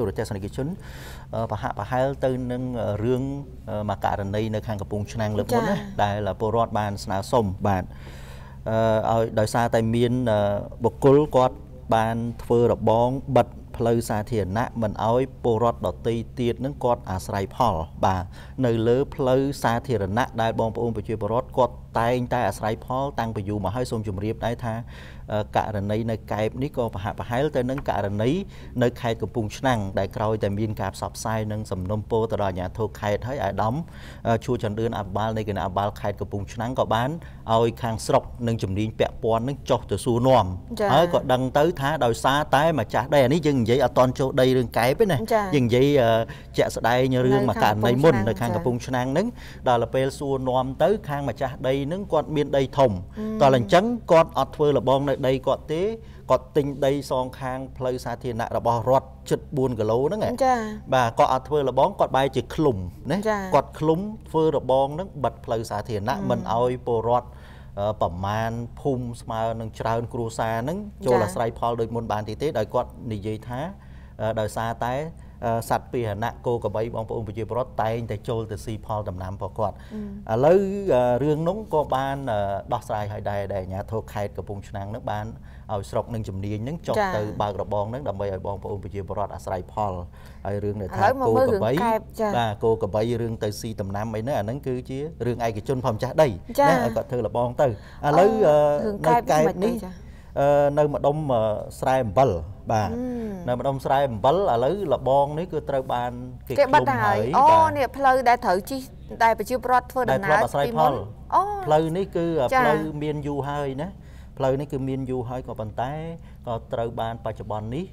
ទូរទស្សនិកជនប្រហាក់ប្រហែលទៅនឹងរឿងមកករណីនៅខាងកំពង់ឆ្នាំងលើកមុនណាដែលពលរដ្ឋបានស្នើសុំបាទអឺឲ្យដោយសារតែមានបុគ្គលគាត់បានធ្វើរបងបិទផ្លូវសាធារណៈមិនអោយពលរដ្ឋដទៃទៀតនឹងគាត់អាស្រ័យផលបាទនៅលើផ្លូវសាធារណៈដែលបងប្អូនប្រជាពលរដ្ឋគាត់តែងតែអាស្រ័យផលតាំងពីយូរមកហើយសូមជម្រាបដែរថា ករណីនៅកែបនេះក៏ប្រហាក់ប្រហែលទៅនឹងករណីនៅខេត្តកំពង់ឆ្នាំងដែលក្រោយតែមានការផ្សព្វផ្សាយនិងសំណុំពរទៅដល់អាជ្ញាធរខេត្តហើយអាដាមជួចន្ទឿនអបាលនៃគណៈអបាលខេត្តកំពង់ឆ្នាំងក៏បានឲ្យខាងស្រុកនិងជំនាញពាក់ព័ន្ធនឹងចុះទៅសួរនាំហើយក៏ដឹងទៅថាដោយសារតែម្ចាស់ដីអានេះយើងនិយាយអត់តន់ចូលដីរឿងកែបទេណាយើងនិយាយជាក់ស្ដែងរឿងមកករណីមុននៅខាងកំពង់ឆ្នាំងហ្នឹងដល់ពេលសួរនាំទៅខាងម្ចាស់ដីហ្នឹងគាត់មានដីធំតើអញ្ចឹងគាត់អត់ធ្វើលបងនៅដីគាត់ទេគាត់ទិញដីសងខាងផ្លូវសាធារណៈរបស់រដ្ឋជិត4គីឡូហ្នឹងចាបាទគាត់អត់ធ្វើលបងគាត់បែរជាឃ្លុំណាគាត់ឃ្លុំធ្វើរបងហ្នឹងបិទផ្លូវសាធារណៈមិនអោយពលរដ្ឋប្រមាណភូមិស្មើនឹងច្រើនគ្រួសារហ្នឹងចូលអាស្រ័យផលដូចមុនបានទីទេដោយគាត់និយាយថាដោយសារតែ សត្វពាហនៈគោក្របីបងប្អូនប្រជាពលរដ្ឋតែងតែចូលទៅស៊ីផលដំណាំរបស់គាត់ឥឡូវរឿងនោះក៏បានដោះស្រាយឲ្យដែរដែលអាជ្ញាធរខេត្តកំពង់ឆ្នាំងនឹងបានឲ្យស្រុកនឹងជំនាញនឹងចុះទៅបើករបងនឹងដើម្បីឲ្យបងប្អូនប្រជាពលរដ្ឋអាស្រ័យផលហើយរឿងដែលថាគោក្របីបាទគោក្របីរឿងទៅស៊ីដំណាំអីហ្នឹងអាហ្នឹងគឺជារឿងឯកជនផងម្ចាស់ដីណាឲ្យគាត់ធ្វើលបងទៅឥឡូវនៅកែបនេះ នៅម្ដុំស្រែអំបិលបាទនៅម្ដុំស្រែអំបិលឥឡូវលបងនេះគឺត្រូវបានគេគេបិទហើយអូនេះផ្លូវដែលត្រូវជិះដែលប្រជាពលរដ្ឋធ្វើដំណើរពីមុនអូផ្លូវនេះគឺផ្លូវមានយូរហើយណាផ្លូវនេះគឺមានយូរហើយក៏ប៉ុន្តែក៏ត្រូវបានបច្ចុប្បន្ននេះ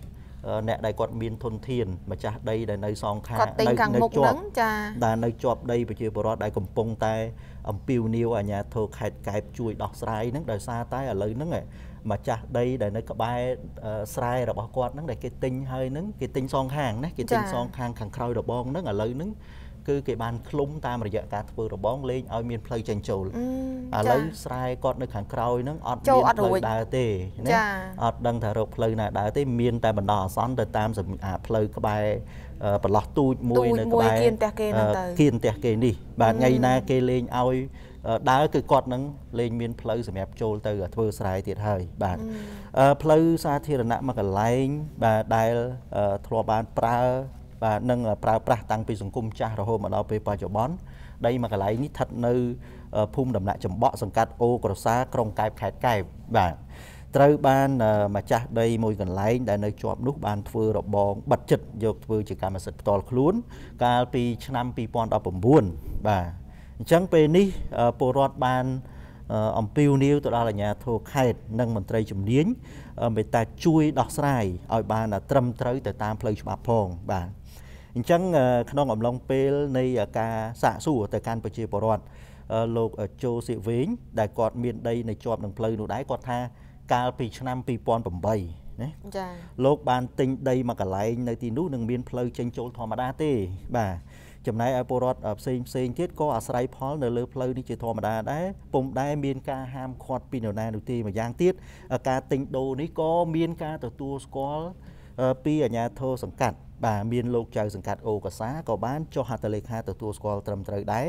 អ្នកដែលគាត់មានធនធានម្ចាស់ដីដែលនៅសងខាងនៅនៅជាប់ចាដែលនៅជាប់ដីប្រជាពលរដ្ឋដែលកំពុងតែ អំពាវនាវអាជ្ញាធរខេត្តកែបជួយដោះស្រាយហ្នឹងដោយសារតែឥឡូវហ្នឹងម្ចាស់ដីដែលនៅក្បែរស្រែរបស់គាត់ហ្នឹងដែលគេទិញហើយហ្នឹងគេទិញសងខាងណាគេទិញសងខាងខាងក្រោយរបងហ្នឹងឥឡូវហ្នឹង គឺគេបានឃ្លុំតាមរយៈការធ្វើរបងលេងឲ្យមានផ្លូវចេញចូលឥឡូវស្រែគាត់នៅខាងក្រោយហ្នឹងអត់មានផ្លូវដើរទេណាអត់ដឹងថារកផ្លូវណាដើរទេមានតែបណ្ដោះអាសន្នទៅតាមផ្លូវក្បែរប្រឡោះទូចមួយនៅក្បែរគៀនផ្ទះគេហ្នឹងទៅគៀនផ្ទះគេនេះបាទថ្ងៃណាគេលេងឲ្យដើរគឺគាត់នឹងលេងមានផ្លូវសម្រាប់ចូលទៅធ្វើស្រែទៀតហើយបាទផ្លូវសាធារណៈមួយកន្លែងបាទដែលធ្លាប់បានប្រើ បាទនឹងប្រើប្រាស់តាំងពីសង្គមចាស់រហូតមកដល់ពេលបច្ចុប្បន្នដីមួយកន្លែងនេះស្ថិតនៅភូមិដំណាក់ចំបក់សង្កាត់អូក្រសាក្រុងកែបខេត្តកែបបាទត្រូវបានម្ចាស់ដីមួយកន្លែងដែលនៅជាប់នោះបានធ្វើរបងបិទចិត្តយកធ្វើជាកម្មសិទ្ធិផ្ទាល់ខ្លួន កាលពីឆ្នាំ2019បាទអញ្ចឹងពេលនេះពលរដ្ឋបានអំពាវនាវទៅដល់អាជ្ញាធរខេត្តនិងមន្ត្រីជំនាញមេត្តាជួយដោះស្រាយឲ្យបានត្រឹមត្រូវទៅតាមផ្លូវច្បាប់ផងបាទ អញ្ចឹងក្នុងអំឡុងពេលនៃការសាកសួរទៅកាន់ប្រជាពលរដ្ឋលោកជូសៀវែងដែលគាត់មានដីនៅជាប់នឹងផ្លូវនោះដែរគាត់ថាកាលពីឆ្នាំ2008ណាចាលោកបានទិញដីមួយកន្លែងនៅទីនោះនឹងមានផ្លូវចេញចូលធម្មតាទេបាទចំណែកឲ្យពលរដ្ឋផ្សេងផ្សេងទៀតក៏អាស្រ័យផលនៅលើផ្លូវនេះជាធម្មតាដែរពុំដែលមានការហាមឃាត់ពីនរណានោះទេម្យ៉ាងទៀតការទិញដូរនេះក៏មានការទទួលស្គាល់ ពីអាជ្ញាធរសង្កាត់បាទមានលោកចៅសង្កាត់អូកាសាក៏បានចុះហត្ថលេខាទទួលស្គាល់ត្រឹមត្រូវដែរ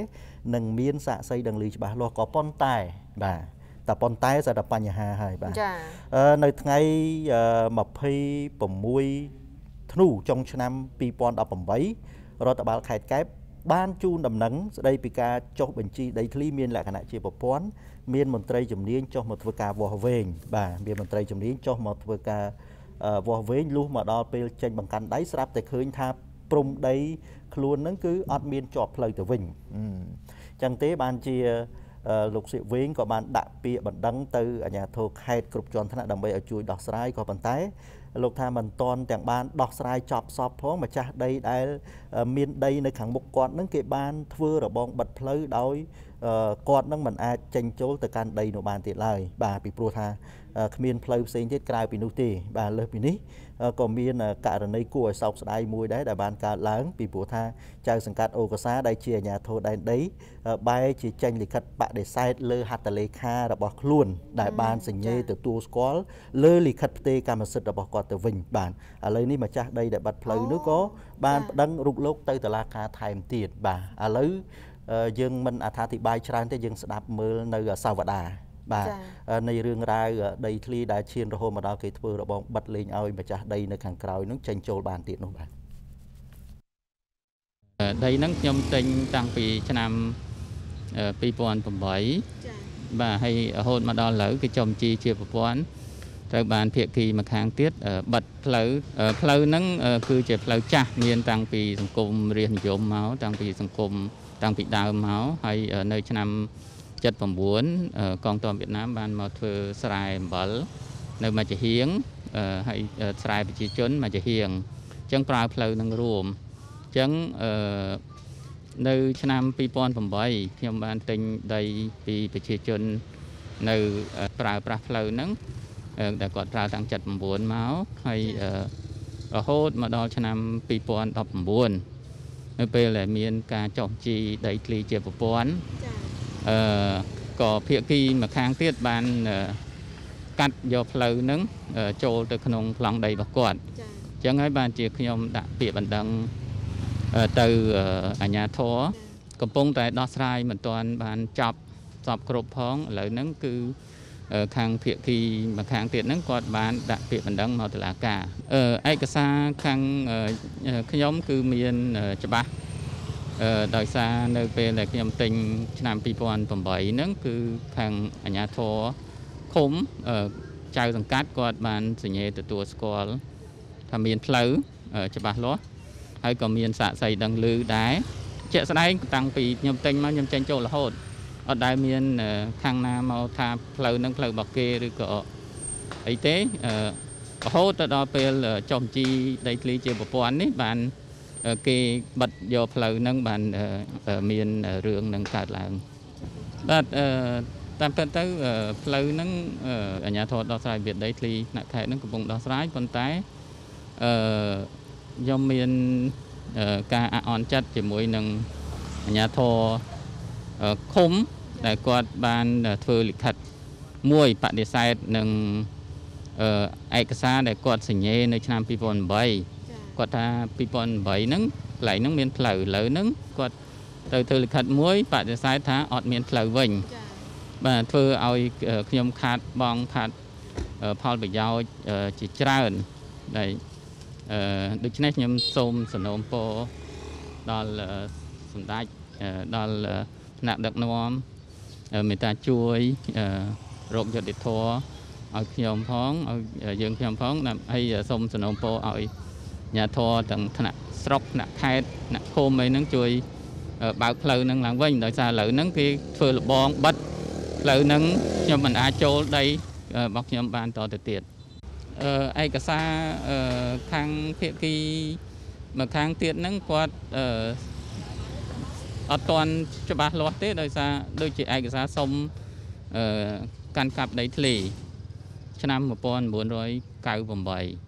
និងមានសាកសីដឹងលីច្បាស់លាស់ក៏ប៉ុន្តែបាទតែប៉ុន្តែស្អាតបញ្ហាហើយបាទចានៅថ្ងៃ26ធ្នូចុងឆ្នាំ2018រដ្ឋបាលខេត្តកែបបានជូនដំណឹងស្ដីពីការចុះបញ្ជីដីធ្លីមានលក្ខណៈជាប្រព័ន្ធមានមន្ត្រីជំនាញចុះមកធ្វើការវាស់វែងបាទមានមន្ត្រីជំនាញចុះមកធ្វើការ វាស់វែងលុះមកដល់ពេលចេញបង្កាន់ដៃស្រាប់តែឃើញថាព្រំដីខ្លួនហ្នឹងគឺអត់មានជាប់ផ្លូវទៅវិញអញ្ចឹងទេបានជាលោកសៀកវែងក៏បានដាក់ពាក្យបណ្ដឹងទៅអាជ្ញាធរខេត្តគ្រប់ជាន់ថ្នាក់ដើម្បីឲ្យជួយដោះស្រាយក៏ប៉ុន្តែលោកថាមិនតន់ទាំងបានដោះស្រាយចប់សពផងម្ចាស់ដីដែលមានដីនៅខាងមុខគាត់នឹងគេបានធ្វើរបងបិទផ្លូវដោយគាត់នឹងមិនអាចចេញចូលទៅកាន់ដីនោះបានទៀតឡើយបាទពីព្រោះថាគ្មានផ្លូវផ្សេងទៀតក្រៅពីនោះទេបាទលើសពីនេះក៏មានករណីគួរឲ្យសោកស្ដាយមួយដែរដែលបានកើតឡើងពីព្រោះថាចៅសង្កាត់អូកាសាដែលជាអាជ្ញាធរដែនដីបែរជាចេញលិខិតបដិសេធលើហត្ថលេខារបស់ខ្លួន ដែលបានសញ្ញេទទួលស្គាល់លើលិខិតផ្ទេរកម្មសិទ្ធិរបស់គាត់ទៅវិញបាទឥឡូវនេះម្ចាស់ដីដែលបាត់ផ្លូវនោះក៏បានប្តឹងរុកលោកទៅតុលាការថែមទៀតបាទឥឡូវយើងមិនអត្ថាធិប្បាយច្រើនទេយើងស្ដាប់មើលនៅសាវតា បាទនៃរឿងរ៉ាវដីធ្លីដែលឈានរហូតមកដល់គេធ្វើរបងបិទលេងឲ្យម្ចាស់ដីនៅខាងក្រោយនឹងចេញចូលបានទៀតនោះបាទដីហ្នឹងខ្ញុំទិញតាំងពីឆ្នាំ2008ចា៎បាទហើយរហូតមកដល់ឥឡូវគឺចំជីជាប្រព័ន្ធត្រូវបានភាគីម្ខាងទៀតបិទផ្លូវផ្លូវហ្នឹងគឺជាផ្លូវចាស់មានតាំងពីសង្គមរាជនិយមមកតាំងពីសង្គមតាំងពីដើមមកហើយនៅឆ្នាំ 79កងទ័ពវៀតណាមបានមកធ្វើស្រែអំបិលនៅមកជាហៀងហើយស្រែប្រជាជនមកជាហៀងអញ្ចឹងប្រើផ្លូវនឹងរួមអញ្ចឹងអឺនៅឆ្នាំ2008ខ្ញុំបានទិញដីពីប្រជាជននៅប្រើប្រាស់ផ្លូវហ្នឹងដែលគាត់ប្រើតាំង79មកហើយរហូតមកដល់ឆ្នាំ2019នៅពេលដែលមានការចោះជីដីធ្លីជាប្រព័ន្ធ អឺក៏ភាគីម្ខាងទៀតបានកាត់យកផ្លូវហ្នឹងចូលទៅក្នុងប្លង់ដីរបស់គាត់អញ្ចឹងហើយបានជាខ្ញុំដាក់ពាក្យបណ្ដឹងទៅអាជ្ញាធរកំពុងតែដោះស្រាយមិនទាន់បានចប់សពគ្រប់ផងឥឡូវហ្នឹងគឺខាងភាគីម្ខាងទៀតហ្នឹងគាត់បានដាក់ពាក្យបណ្ដឹងមកតុលាការឯកសារខាងខ្ញុំគឺមានច្បាស់ ដោយសារនៅពេលដែលខ្ញុំទិញឆ្នាំ2008ហ្នឹងគឺខាងអាជ្ញាធរឃុំចៅសង្កាត់គាត់បានសញ្ញេទទួលស្គាល់ថាមានផ្លូវច្បាស់លាស់ហើយក៏មានសាកសីដឹងឮដែរជាក់ស្ដែងតាំងពីខ្ញុំទិញមកខ្ញុំចេញចូលរហូតអត់ដែលមានខាងណាមកថាផ្លូវនឹងផ្លូវរបស់គេឬក៏អីទេរហូតទៅដល់ពេលចំជីដីធ្លីជាប្រព័ន្ធនេះបាន គេបិទយកផ្លូវហ្នឹងបានមានរឿងនឹងកើតឡើងបាទតាមពិតទៅផ្លូវហ្នឹងអាជ្ញាធរដោះស្រាយវិដីធ្លីថ្នាក់ខេត្តហ្នឹងកំពុងដោះស្រាយប៉ុន្តែអឺខ្ញុំមានការអអន់ចិត្តជាមួយនឹងអាជ្ញាធរឃុំដែលគាត់បានធ្វើលិខិតមួយបដិសេធនឹងឯកសារដែលគាត់សញ្ញេនៅឆ្នាំ2008 គាត់ថា2008ហ្នឹងកន្លែងហ្នឹងមានផ្លូវឥឡូវហ្នឹងគាត់ទៅធ្វើលិខិតមួយបដិសេធថាអត់មានផ្លូវវិញបាទធ្វើឲ្យខ្ញុំខាតបងខាតផលប្រយោជន៍ជាច្រើនដែលអឺដូច្នេះខ្ញុំសូមសំណូមពរដល់សម្ដេចដល់ថ្នាក់ដឹកនាំមេត្តាជួយរោគយុទ្ធធរឲ្យខ្ញុំផងឲ្យយើងខ្ញុំផងហើយសូមសំណូមពរឲ្យអាជ្ញាធរទាំងថ្នាក់ស្រុកថ្នាក់ខេត្តថ្នាក់ឃុំអីហ្នឹងជួយបើកផ្លូវហ្នឹងឡើងវិញដោយសារឥឡូវហ្នឹងគេធ្វើលបងបិទផ្លូវហ្នឹងខ្ញុំមិនអាចចូលដីរបស់ខ្ញុំបានតទៅទៀតឯកសារខាងភាគីមកខាងទៀតហ្នឹងគាត់អត់ទាន់ច្បាស់លាស់ទេដោយសារដូចជាឯកសារសុំអឺកាន់កាប់ដីធ្លីឆ្នាំ1998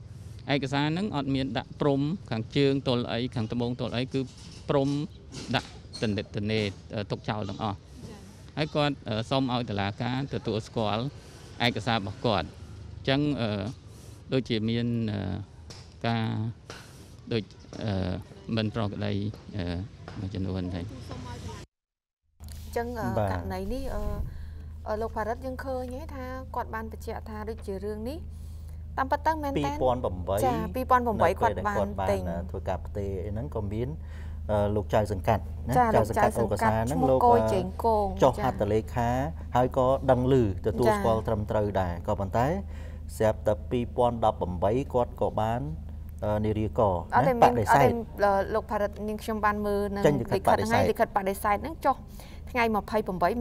ឯកសារហ្នឹងអត់មានដាក់ព្រំខាងជើងទល់អីខាងត្បូងទល់អីគឺព្រំដាក់តនិតតនេទុកចោលទាំងអស់ហើយគាត់សុំឲ្យតុលាការទទួលស្គាល់ឯកសាររបស់គាត់អញ្ចឹងដូចជាមានការដូចមិនប្រក្រតីមួយចំនួនហើយអញ្ចឹងករណីនេះអឺលោកផារិតយើងឃើញថាគាត់បានបញ្ជាក់ថាដូចជារឿងនេះ តាមពិតទៅមែនតើ2008ចា2008គាត់បានទិញធ្វើការផ្ទេរហ្នឹងក៏មានលោកចៅសង្កាត់ណាចៅសង្កាត់អូកាសាហ្នឹងលោកជេងគងចុះហត្ថលេខាហើយក៏ដឹងឮទទួលស្គាល់ត្រឹមត្រូវដែរក៏ប៉ុន្តែស្រាប់តែ2018គាត់ក៏បាននារីកណាបដិសេធលោកផារិតនាងខ្ញុំបានមើលនឹងលិខិតហ្នឹងលិខិតបដិសេធហ្នឹងចុះថ្ងៃ28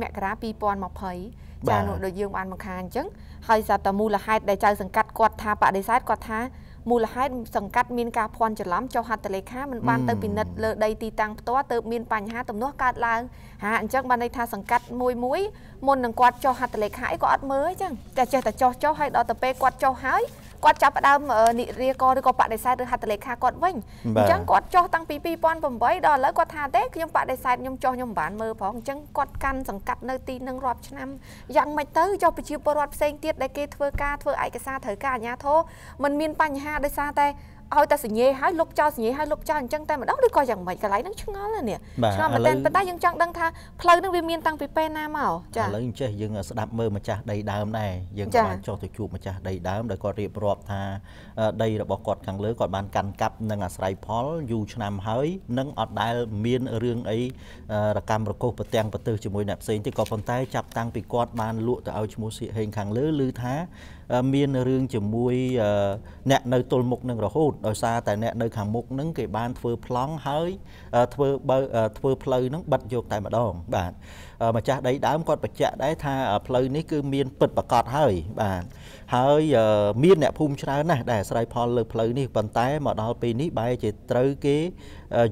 មករា2020 ចានោះដូចយើងបានមកខាអញ្ចឹងហើយសារតែមូលហេតុដែលចៅសង្កាត់គាត់ថាបដិសេធគាត់ថាមូលហេតុសង្កាត់មានការភ័ន្តច្រឡំចុះហត្ថលេខាមិនបានទៅពិនិត្យលើដីទីតាំងផ្ទាល់ទើបមានបញ្ហាទំនាស់កើតឡើងហាអញ្ចឹងបានន័យថាសង្កាត់មួយមួយ មុននឹងគាត់ចុះហត្ថលេខាអីក៏អត់មើលអញ្ចឹងតែចេះតែចុះចុះហើយដល់ទៅពេលគាត់ចុះហើយគាត់ចាប់ផ្ដើមនិរាកឬក៏បដិសេធឬហត្ថលេខាគាត់វិញអញ្ចឹងគាត់ចុះតាំងពី2008ដល់ឥឡូវគាត់ថាទេខ្ញុំបដិសេធខ្ញុំចុះខ្ញុំមិនបានមើលផងអញ្ចឹងគាត់កាន់សង្កាត់នៅទីនឹងរាប់ឆ្នាំយ៉ាងម៉េចទៅចុះប្រជាពលរដ្ឋផ្សេងទៀតដែលគេធ្វើការធ្វើឯកសារត្រូវការអាជ្ញាធរมันមានបញ្ហាដោយសារតែ ឲ្យតែសញ្ញេឲ្យលុបចោលសញ្ញេឲ្យលុបចោលអញ្ចឹងតែម្ដងឬក៏យ៉ាងម៉េចកន្លែងហ្នឹងឆ្ងល់ណានេះឆ្ងល់មែនតែប៉ុន្តែយើងចង់ដឹងថាផ្លូវហ្នឹងវាមានតាំងពីពេលណាមកចាឥឡូវចេះយើងស្ដាប់មើលម្ចាស់ដីដើមដែរយើងក៏បានចុះទៅជួបម្ចាស់ដីដើមដែលគាត់រៀបរាប់ថាដីរបស់គាត់ខាងលើគាត់បានកាន់កាប់នឹងអាស្រ័យផលយូរឆ្នាំហើយនឹងអត់ដែលមានរឿងអីរកម្មរកុសប្រទាំងប្រទើសជាមួយអ្នកផ្សេងទេក៏ប៉ុន្តែចាប់តាំងពីគាត់បានលក់ទៅឲ្យឈ្មោះសៀកហេងខាងលើឬថា មានរឿងជាមួយអ្នកនៅទល់មុខនឹងរហូតដោយសារតែអ្នកនៅខាងមុខនឹងគេបានធ្វើប្លង់ហើយធ្វើបើធ្វើផ្លូវនឹងបិទយកតែម្ដងបាទម្ចាស់ដីដើមគាត់បញ្ជាក់ដែរថាផ្លូវនេះគឺមានពិតប្រកបហើយបាទហើយមានអ្នកភូមិច្រើនណាស់ដែលអាស្រ័យផលលើផ្លូវនេះប៉ុន្តែមកដល់ពេលនេះបែរជាត្រូវគេ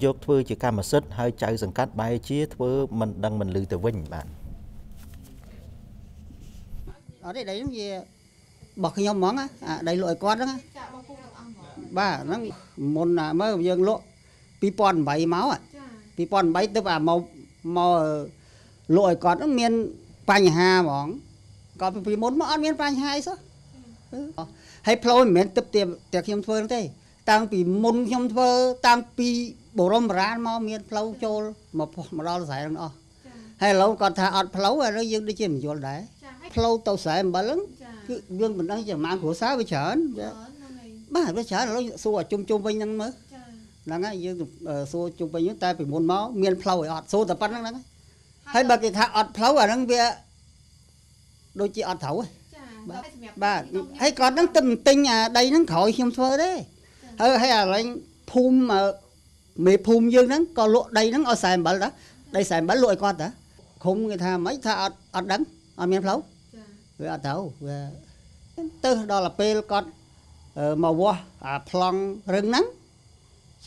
យកធ្វើជាកម្មសិទ្ធិហើយចៅសង្កាត់បែរជាធ្វើមិនដឹងមិនលឺទៅវិញបាទអត់ទេដីនេះវា របស់ខ្ញុំហ្មងអាដីលក់ឲ្យគាត់ហ្នឹងបាទហ្នឹងមុនមើលយើងលក់2008មក2008ទៅអាមកមកលក់ឲ្យគាត់ហ្នឹងមានបញ្ហាហ្មងក៏ពីមុនមកអត់មានបញ្ហាអីសោះហើយផ្លូវមិនមែនទឹកតែតែខ្ញុំធ្វើទេ តាំងពីមុនខ្ញុំធ្វើតាំងពីបរមបរានមកមានផ្លូវចូលមកមកដល់ស្រែហ្នឹងអស់ហើយឥឡូវគាត់ថាអត់ផ្លូវឥឡូវយើងដូចជាមិនយល់ដែរផ្លូវទៅស្រែអំបិលហ្នឹង គឺយើងមិនដឹងជាប្រហែលគ្រួសារវាច្រើនបាទវាច្រើនឥឡូវសួរជុំជុំវិញហ្នឹងមើលហ្នឹងហើយយើងសួរជុំវិញតែពីមុនមកមានផ្លូវឲ្យអត់សួរតែប៉ុណ្្នឹងហ្នឹងហើយបើគេថាអត់ផ្លូវអាហ្នឹងវាដូចជាអត់ត្រូវបាទហើយគាត់ហ្នឹងទៅទិញអាដីហ្នឹងក្រោយខ្ញុំធ្វើទេហើយហើយអាឡែងភូមិមេភូមិយើងហ្នឹងក៏លក់ដីហ្នឹងឲ្យ47ដែរដី47លក់ឲ្យគាត់តាឃុំគេថាម៉េចថាអត់អត់ដឹងអត់មានផ្លូវ វាអត់ត្រូវវាទៅដល់ពេលគាត់មកវាស់អាប្លង់រឹងហ្នឹង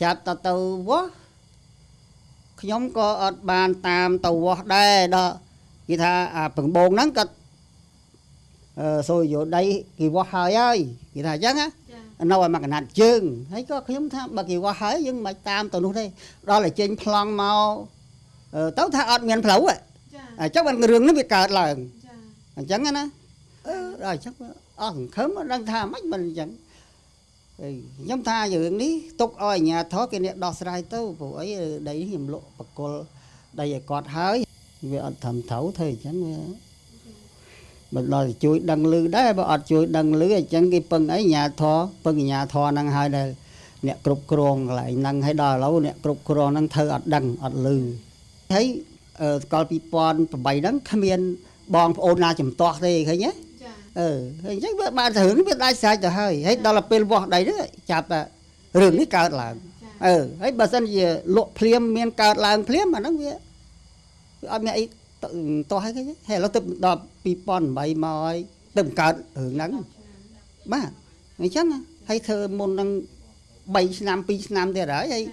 ចាប់តទៅវាស់ខ្ញុំក៏អត់បានតាមទៅវាស់ដែរដល់គេថាអាពងបងហ្នឹងគាត់អឺសូយោដីគេវាស់ហើយហើយគេថាអញ្ចឹងណានៅឲ្យមកកណាត់ជើងហើយក៏ខ្ញុំថាបើគេវាស់ហើយយើងមិនតាមទៅនោះទេដល់តែចេញប្លង់មកទៅថាអត់មានផ្លូវអញ្ចឹងបានរឿងនេះវាកើតឡើងអញ្ចឹងណា អឺដល់អញ្ចឹងអស់សង្ឃឹមដឹងថាមិនមិនអញ្ចឹងខ្ញុំថារឿងនេះទុកឲ្យអាជ្ញាធរគេអ្នកដោះស្រាយទៅព្រោះអីដីខ្ញុំលក់បកលដីឲ្យគាត់ហើយវាអត់ធ្វើត្រូវធ្វើអញ្ចឹងវាមិនដល់ជួយដឹងលឺដែរបើអត់ជួយដឹងលឺអញ្ចឹងគេពឹងអីអាជ្ញាធរពឹងអាជ្ញាធរហ្នឹងហើយដែលអ្នកគ្រប់គ្រងកន្លែងហ្នឹងហើយដល់ឥឡូវអ្នកគ្រប់គ្រងហ្នឹងធ្វើអត់ដឹងអត់លឺហើយស្កល2008ហ្នឹងគ្មានបងប្អូនណាចំទាស់ទេឃើញទេ អឺអញ្ចឹងវាបានរឿងវាដាច់ស្រេចទៅហើយហើយដល់ពេលវាស់ដីនេះចាប់រឿងនេះកើតឡើងអឺហើយបើសិនជាលក់ភ្លាមមានកើតឡើងភ្លាមអាហ្នឹងវាអត់មានអីតោះហើយគេហើយឥឡូវទៅដល់2008មកហើយទៅកើតរឿងហ្នឹងបាទអញ្ចឹងហើយធ្វើមុននឹង3ឆ្នាំ2ឆ្នាំទៀតហើយហើយ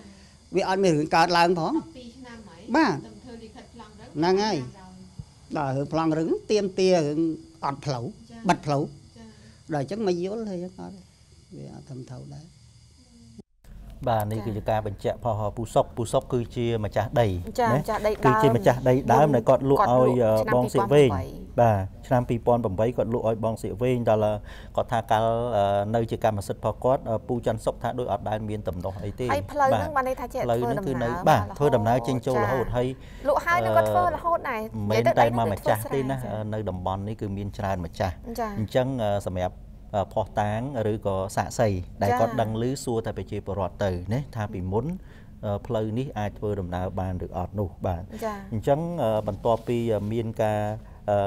វាអត់មានរឿងកើតឡើងផង2ឆ្នាំហើយបាទធ្វើលិខិតប្លង់ហ្នឹងហើយដល់រឿងប្លង់រឿងទៀមទារឿងអត់ផ្លូវ បិទផ្លូវដល់អញ្ចឹងមក បាទនេះគឺជាការបញ្ជាក់ផុសពូសុកពូសុកគឺជាម្ចាស់ដីណាម្ចាស់ដីដើមគឺជាម្ចាស់ដីដើមដែលគាត់លក់ឲ្យបងសៀកវែងបាទឆ្នាំ2008គាត់លក់ឲ្យបងសៀកវែងដល់គាត់ថាកាលនៅជាកម្មសិទ្ធិរបស់គាត់ពូច័ន្ទសុកថាដូចអត់ដែលមានតំណោះអីទេហើយផ្លូវហ្នឹងបានន័យថាជាធ្វើដំណើរបាទធ្វើដំណើរចេញចូលរហូតហើយលក់ហើយនឹងគាត់ធ្វើរហូតដែរមិនតែមកម្ចាស់ទេណានៅតំបន់នេះគឺមានច្រើនម្ចាស់អញ្ចឹងសម្រាប់ ផោះតាងឬក៏សាក់សីដែលគាត់ដឹងឮសួរតែប្រជាពលរដ្ឋទៅណាថាពីមុនផ្លូវនេះអាចធ្វើដំណើរបានឬអត់នោះបាទអញ្ចឹងបន្ទាប់ពីមានការ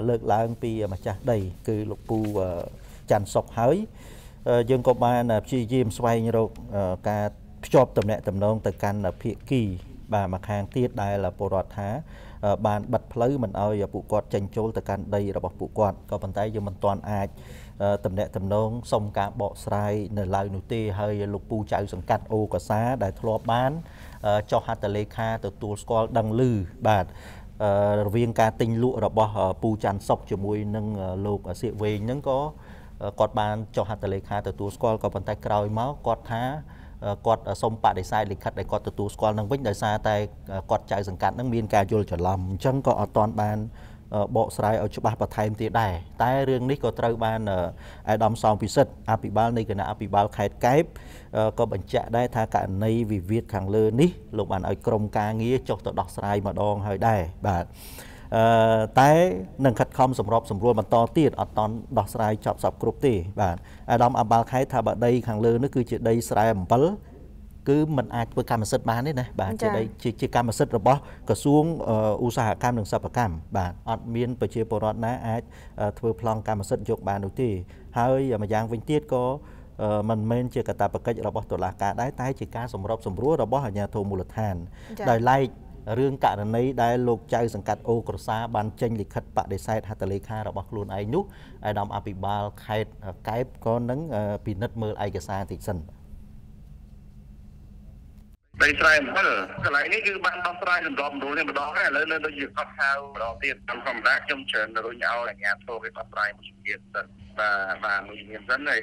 លើកឡើងពីម្ចាស់ដី គឺលោកពូច័ន្ទសុកហើយយើងក៏បានព្យាយាមស្វែងរកការភ្ជាប់តំណែងតំណងទៅកាន់ភាគីបបាទមួយខាងទៀតដែលពលរដ្ឋថា បានបិទផ្លូវមិនឲ្យពួកគាត់ចេញចូលទៅកាន់ដីរបស់ពួកគាត់ក៏ប៉ុន្តែយើងមិនទាន់អាចតំណាក់តំណងសុំការបកស្រាយនៅឡើយនោះទេហើយលោកពូចៅសង្កាត់អូកាសាដែលធ្លាប់បានចុះហត្ថលេខាទទួលស្គាល់ដឹងឮបាទរវាងការទិញលក់របស់ពូច័ន្ទសុកជាមួយនឹងលោកសៀកវែងហ្នឹងក៏គាត់បានចុះហត្ថលេខាទទួលស្គាល់ក៏ប៉ុន្តែក្រោយមកគាត់ថា គាត់សុំបដិសេធលិខិតដែលគាត់ទទួលស្គាល់នឹងវិញដោយសារតែគាត់ចៅសង្កាត់នឹងមានការយល់ច្រឡំអញ្ចឹងក៏អត់ទាន់បានបកស្រាយឲ្យច្បាស់បន្ថែមទៀតដែរតែរឿងនេះក៏ត្រូវបានអាដាមសងពិសិដ្ឋអភិបាលនៃគណៈអភិបាលខេត្តកែបក៏បញ្ជាក់ដែរថាករណីវិវាទខាងលើនេះលោកបានឲ្យក្រុមការងារចុះទៅដោះស្រាយម្ដងហើយដែរបាទអឺ តែនឹងខិតខំសម្របសម្រួលបន្តទៀតអត់តន់ដោះស្រាយចប់សពគ្រប់ទេបាទអាដាមអាបាល់ខេត្តថាបើដីខាងលើនេះគឺជាដីស្រែអំពិលគឺมันអាចធ្វើកម្មសិទ្ធិបានទេណាបាទជាដីជាកម្មសិទ្ធិរបស់ក្រសួងឧស្សាហកម្មនិងសិប្បកម្មបាទអត់មានប្រជាពលរដ្ឋណាអាចធ្វើប្លង់កម្មសិទ្ធិយកបាននោះទេហើយម្យ៉ាងវិញទៀតក៏មិនមែនជាកាតព្វកិច្ចរបស់តុលាការដែរតែជាការសម្របសម្រួលរបស់អាជ្ញាធរមូលដ្ឋានដោយឡែក រឿងករណីដែលលោកចៅសង្កាត់អូក្រសាបានចេញលិខិតបដិសេធហត្ថលេខារបស់ខ្លួនឯងនោះអាដាមអភិបាលខេត្តកែបក៏នឹងពិនិត្យមើលឯកសារតិចសិនដីស្រែអំបិលកន្លែងនេះគឺបានដោះស្រាយសម្រាប់មូលនេះម្ដងហើយឥឡូវនៅដូចជាកត់ហៅម្ដងទៀតតាមធម្មតាខ្ញុំច្រើនរុញឲ្យអាជ្ញាធរគេដោះស្រាយមួយជំនាញសិនបាទបាទមួយជំនាញសិនហើយ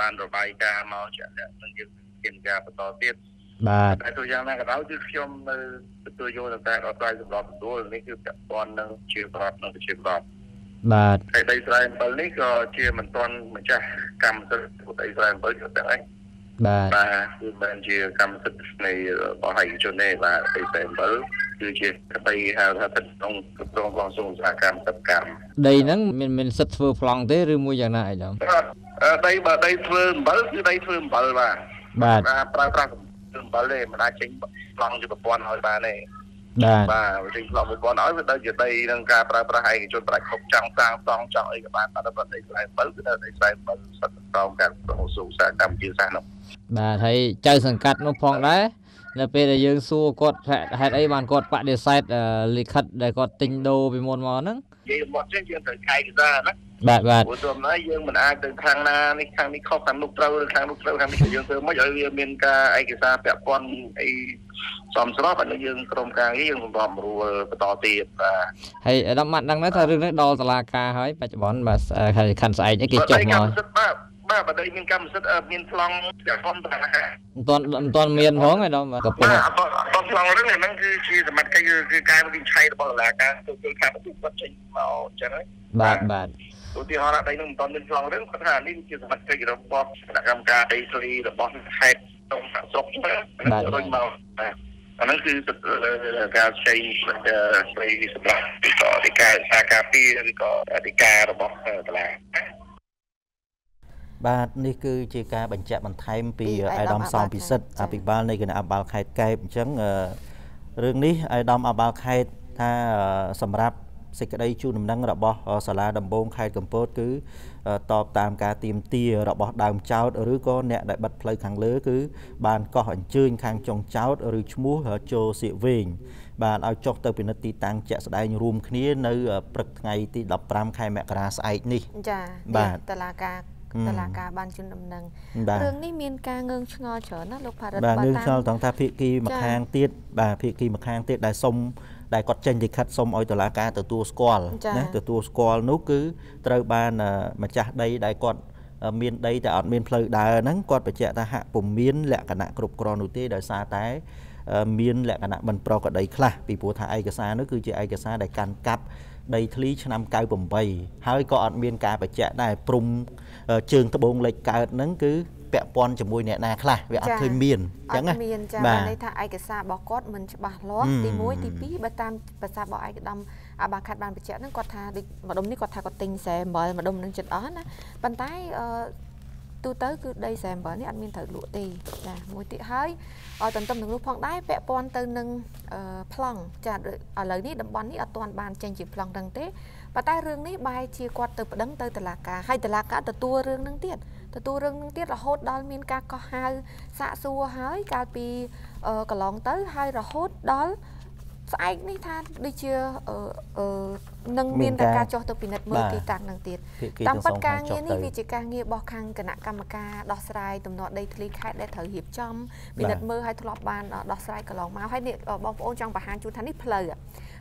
បានរបាយការណ៍មកជាក់លាក់នឹងយើងមានការបន្តទៀត បាទតែទូយ៉ាងណាក៏ដោយគឺខ្ញុំនៅទទួលយកទៅតែអត់ស្រាយសម្រាប់ទទួលនេះគឺពាក់ព័ន្ធនឹងជាប្រដ្ឋនិងជាប្រដ្ឋបាទហើយដីស្រែអំបិលនេះក៏ជាមិនទាន់ម្ចាស់កម្មសិទ្ធិដីស្រែអំបិលទៅទាំងឯងបាទបាទគឺបានជាកម្មសិទ្ធិនៃរបស់ឯកជនទេបាទដីស្រែអំបិលគឺជាដីហៅថាទឹកក្នុងក្រមក្រសួងឧស្សាហកម្មសិប្បកម្មដីហ្នឹងមានមានសិទ្ធិធ្វើប្លង់ទេឬមួយយ៉ាងណាអីដល់ដីបើដីធ្វើអំបិលគឺដីធ្វើអំបិលបាទបាទប្រើប្រាស់ អំបិលទេមិនអាចចេញប្លង់ជាប្រព័ន្ធឲ្យបានទេបាទបាទចេញប្លង់ប្រព័ន្ធឲ្យវាទៅជាដីនឹងការប្រើប្រាស់ឯកជនប្រាច់គ្រប់ចង់សាងសង់ចង់អីក៏បានតែបើដីខ្សែអំបិលគឺនៅដីខ្សែអំបិលសិទ្ធិក្រោមការប្រមូលឧស្សាហកម្មជាសាសនោះបាទហើយចៅសង្កាត់នោះផងដែរនៅពេលដែលយើងសួរគាត់ហេតុអីបានគាត់បដិសេធលិខិតដែលគាត់ទិញដូរពីមុនមកហ្នឹងនិយាយមកចឹងយើងត្រូវឯកសារណា បាទបាទព្រោះទៅណាយើងមិនអាចទៅខាងណានេះខាងនេះខុសខាងនោះត្រូវឬខាងនោះត្រូវខាងនេះយើងធ្វើមិនឲ្យវាមានការឯកសារពាក់ព័ន្ធអីសមស្របហើយយើងក្រុមការងារយើងសម្រាប់រួលបន្តទៀតបាទហើយដល់ម៉ាត់ដឹងថារឿងនេះដល់តុលាការហើយបច្ចុប្បន្នបាទខណ្ឌស្អែកគេចុះមកបាទបាទបើដីមានកម្មសិទ្ធិមានប្លង់ទាំងធំតាមិនទាន់មិនទាន់មានផងឯដល់កំពុងអត់អត់ប្លង់រឿងហ្នឹងគឺជាសមត្ថកិច្ចគឺការវិនិច្ឆ័យរបស់តុលាការទៅគឺខាងទូគាត់ចេញមកអញ្ចឹងហើយបាទបាទ ឧទាហរណ៍ដីនឹងមិនទាន់មានប្លង់រឿងគាត់ថានេះជាសមត្ថកិច្ចរបស់គណៈកម្មការដីធ្លីរបស់ខេត្តក្នុងស្រុកហ្នឹងរុញមកបាទអាហ្នឹងគឺការចេញស្ដីសម្រាប់ពីកអធិការសាខាពីឬក៏អធិការរបស់តឡាបាទនេះគឺជាការបញ្ជាក់បន្ថែមពីអាដាមសំពិសិដ្ឋអភិបាលនៃគណៈអបាលខេត្តកែបអញ្ចឹងរឿងនេះអាដាមអបាលខេត្តថាសម្រាប់ សេចក្តីជូនដំណឹងរបស់សាលាដំបងខេត្តកំពតគឺតបតាមការទៀមទារបស់ដើមចោតឬក៏អ្នកដែលបិទផ្លូវខាងលើគឺបានកោះអញ្ជើញខាងចុងចោតឬឈ្មោះចូលសៀកវែងបានឲ្យចុះទៅពិនិត្យទីតាំងជាក់ស្ដែងរួមគ្នានៅព្រឹកថ្ងៃទី15ខែមករាស្អែកនេះចាបាទតឡាការតឡាការបានជូនដំណឹងរឿងនេះមានការងើងឆ្ងល់ច្រើនណាលោកផារិតបាទងើងឆ្ងល់ត្រង់ថាភាគីម្ខាងទៀតបាទភាគីម្ខាងទៀតដែលសុំ ដែលគាត់ចេញលិខិតសុំឲ្យតុលាការទទួលស្គាល់ណាទទួលស្គាល់នោះគឺត្រូវបានម្ចាស់ដីដែលគាត់មានដីតែអត់មានផ្លូវដើរហ្នឹងគាត់បញ្ជាក់ថាហាក់ពុំមានលក្ខណៈគ្រប់គ្រាន់នោះទេដោយសារតែមានលក្ខណៈមិនប្រក្រតីខ្លះពីព្រោះថាឯកសារនោះគឺជាឯកសារដែលកាន់កាប់ដីធ្លីឆ្នាំ98ហើយក៏អត់មានការបញ្ជាក់ដែរព្រំជើងត្បូងលេខកើតហ្នឹងគឺ ពាក់ព័ន្ធជាមួយអ្នកណាខ្លះវាអត់ឃើញមានអញ្ចឹងណាមានចាន័យថាឯកសាររបស់គាត់មិនច្បាស់លាស់ទី1ទី2បើតាមភាសារបស់ឯកឧត្តមអាបាខាត់បានបញ្ជាក់ហ្នឹងគាត់ថាដូចម្ដុំនេះគាត់ថាគាត់ទិញស្រែអំបិលម្ដុំនឹងចិត្តអស់ណាប៉ុន្តែអឺទូទៅគឺដីស្រែអំបិលនេះអត់មានត្រូវលក់ទេចាមួយទៀតហើយឲ្យតន្ទឹមនឹងនោះផងដែរពាក់ព័ន្ធទៅនឹងប្លង់ចាឥឡូវនេះតំបន់នេះអត់ទាន់បានចេញជាប្លង់ដឹងទេប៉ុន្តែរឿងនេះបែរជាគាត់ទៅប្តឹងទៅតុលាការហើយតុលាការទទួលរឿងហ្នឹងទៀត ទទួលរឿងនឹងទៀតរហូតដល់មានការកោះហៅសាកសួរហើយកាលពីកន្លងទៅហើយរហូតដល់ស្អែកនេះថាដូចជាអឺនឹងមានតែការចោះទៅពិនិត្យមើលទីតាំងនឹងទៀតតាមពិតការងារនេះវាជាការងាររបស់ខាងគណៈកម្មការដោះស្រាយទំនាស់ដីធ្លីខេត្តដែលត្រូវរៀបចំពិនិត្យមើលឲ្យធ្លាប់បានដោះស្រាយកន្លងមកហើយនេះបងប្អូនចង់បង្ហាញជូនថានេះផ្លូវ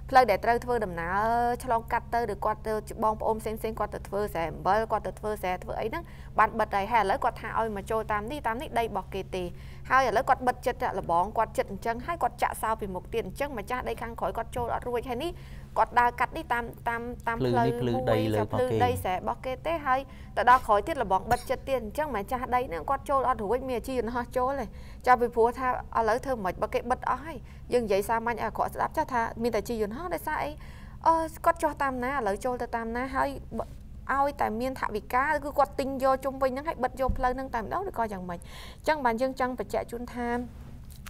ផ្លូវដែលត្រូវធ្វើដំណើរឆ្លងកាត់ទៅឬគាត់ទៅបងប្អូនផ្សេងផ្សេងគាត់ទៅធ្វើស្រែអំបិលគាត់ទៅធ្វើស្រែធ្វើអីហ្នឹងបានបិទហើយហើយឥឡូវគាត់ថាឲ្យមកចូលតាមនេះតាមនេះដីរបស់គេទេហើយឥឡូវគាត់បិទចិត្តលបងគាត់ចិត្តអញ្ចឹងហើយគាត់ចាក់សោពីមុខទៀតអញ្ចឹងម្ចាស់ដីខាងក្រោយគាត់ចូលអត់រួចហើយនេះ គាត់ដើរកាត់នេះតាមតាមតាមផ្លូវភ្លឺដីលើរបស់គេដីស្រែរបស់គេទេហើយទៅដល់ក្រោយទៀតលបងបិទចិត្តទៀតអញ្ចឹងម្ចាស់ដីហ្នឹងគាត់ចូលអត់រួចមានអាជីវហោះចូលទេចាំពីព្រោះថាឥឡូវធ្វើមិនបើគេបិទអស់ហើយយើងនិយាយសាមញ្ញឲ្យអាក្រក់ស្ដាប់ចាស់ថាមានតែជីវហោះដោយសារអីអឺគាត់ចោះតាមណាឥឡូវចូលទៅតាមណាហើយឲ្យតែមានថវិកាគឺគាត់ទិញយកជុំវិញហ្នឹងហើយបិទយកផ្លូវហ្នឹងតែម្ដងឬក៏យ៉ាងម៉េចអញ្ចឹងបានយើងចង់បញ្ជាក់ជូនថា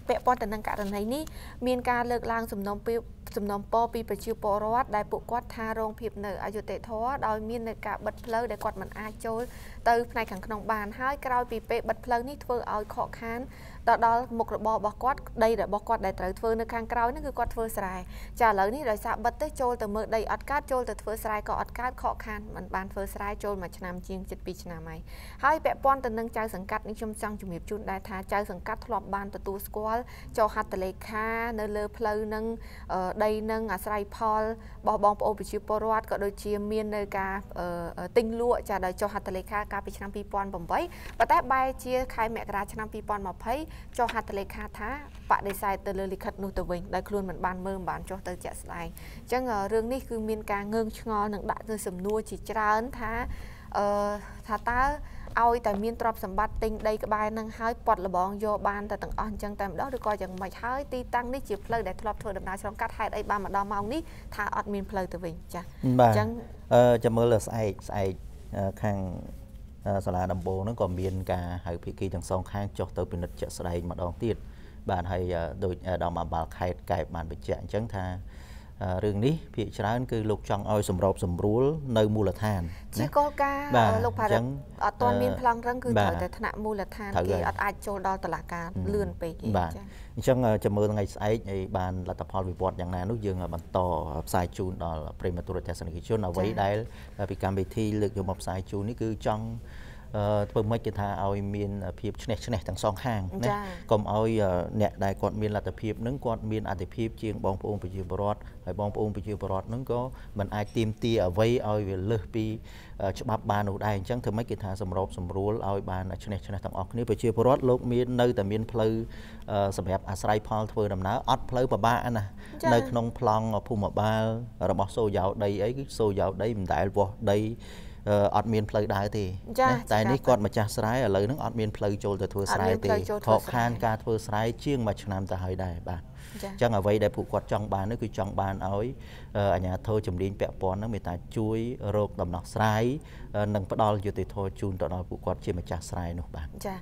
ពាក់ព័ន្ធទៅនឹងករណីនេះមានការលើកឡើងសំណុំពីសំណុំពរពីប្រជាពលរដ្ឋដែលពួកគាត់ថារងភាពនៅអយុធធរដោយមាននៅការបិទផ្លូវដែលគាត់មិនអាចចូលទៅផ្នែកខាងក្នុងបានហើយក្រោយពីពេលបិទផ្លូវនេះធ្វើឲ្យខកខាន ទៅដល់មុខរបររបស់គាត់ដីរបស់គាត់ដែលត្រូវធ្វើនៅខាងក្រោយហ្នឹងគឺគាត់ធ្វើស្រែចាឥឡូវនេះដោយសារបិទទៅចូលទៅមើលដីអត់កើតចូលទៅធ្វើស្រែក៏អត់កើតខកខានមិនបានធ្វើស្រែចូលមួយឆ្នាំជាង7ឆ្នាំហើយហើយពាក់ព័ន្ធទៅនឹងចៅសង្កាត់នេះខ្ញុំចង់ជំរាបជូនដែរថាចៅសង្កាត់ធ្លាប់បានទទួលស្គាល់ចុះហត្ថលេខានៅលើផ្លូវនឹងដីនឹងអាស្រ័យផលរបស់បងប្អូនប្រជាពលរដ្ឋក៏ដូចជាមាននៅការទិញលក់ចាដោយចុះហត្ថលេខាកាលពីឆ្នាំ2008ប៉ុន្តែបែរជាខែមករាឆ្នាំ2020ចុះហត្ថលេខាថាបដិសេធទៅលើលិខិតនោះទៅវិញដោយខ្លួនមិនបានមើលមិនបានចុះទៅជាក់ស្ដែងអញ្ចឹងរឿងនេះគឺមានការងើងឆ្ងល់និងដាក់ទៅសំណួរជាច្រើនថាអឺថាតើឲ្យតែមានទ្រព្យសម្បត្តិទិញដីក្បែរនឹងហើយពាត់លបងយកបានតែទាំងអស់អញ្ចឹងតែម្ដងឬក៏យ៉ាងម៉េចហើយទីតាំងនេះជាផ្លូវដែលធ្លាប់ធ្វើដំណើរឆ្លងកាត់ហេតុអីបានមកដល់ម៉ោងនេះថាអត់មានផ្លូវទៅវិញចាអញ្ចឹងអឺចាំមើលស្អែកស្អែកខាង សាលាដំបូងហ្នឹងក៏មានការហៅភិក្ខីទាំងសងខាងចុះទៅពិនិត្យជាក់ស្ដែងម្ដងទៀតបាទហើយដោយដល់អាបាលខេត្តកែបបានបញ្ជាក់អញ្ចឹងថា រឿងនេះភាគច្រើនគឺលោកចង់ឲ្យសម្របសម្រួលនៅមូលដ្ឋានជាគោលការណ៍លោក ભાર តអត់ទាន់មានប្លង់រឹងគឺត្រូវតែថ្នាក់មូលដ្ឋានគេអត់អាចចូលដល់តុលាការលឿនពេកទេចា៎អញ្ចឹងចាំមើលថ្ងៃស្អែកឲ្យបានលទ្ធផលវិវត្តយ៉ាងណានោះយើងបន្តផ្សាយជូនដល់ប្រិមត្តទូរទស្សនិកជនអ្វីដែលពីកម្មវិធីលើកយកមកផ្សាយជូននេះគឺចង់ ធ្វើម៉េចគេថាឲ្យមានភាពឈ្នះឈ្នះទាំងសងខាងណាកុំឲ្យអ្នកដែលគាត់មានលទ្ធភាពនឹងគាត់មានអធិភាពជាងបងប្អូនប្រជាពលរដ្ឋហើយបងប្អូនប្រជាពលរដ្ឋនឹងក៏មិនអាចទៀមទាអ្វីឲ្យវាលើសពីច្បាប់បាននោះដែរអញ្ចឹងធ្វើម៉េចគេថាសម្របសម្រួលឲ្យបានឈ្នះឈ្នះទាំងអស់គ្នាប្រជាពលរដ្ឋលោកមាននៅតែមានផ្លូវសម្រាប់អាស្រ័យផលធ្វើដំណើរអត់ផ្លូវពិបាកណានៅក្នុងប្លង់ភូមិបាលរបស់សូយ៉ាវដីអីគឺសូយ៉ាវដីមិនដែលវាស់ដី អត់មានផ្លូវដើរទេតែនេះគាត់ម្ចាស់ស្រែឥឡូវហ្នឹងអត់មានផ្លូវចូលទៅធ្វើស្រែទេខកខានការធ្វើស្រែជាងមួយឆ្នាំទៅហើយដែរបាទអញ្ចឹងអ្វីដែលពួកគាត់ចង់បាននោះគឺចង់បានឲ្យអាជ្ញាធរជំនាញពាក់ព័ន្ធនឹងមេត្តាជួយរកដំណោះស្រាយនិងផ្ដល់យុត្តិធម៌ជូនទៅដល់ពួកគាត់ជាម្ចាស់ស្រែនោះបាទចា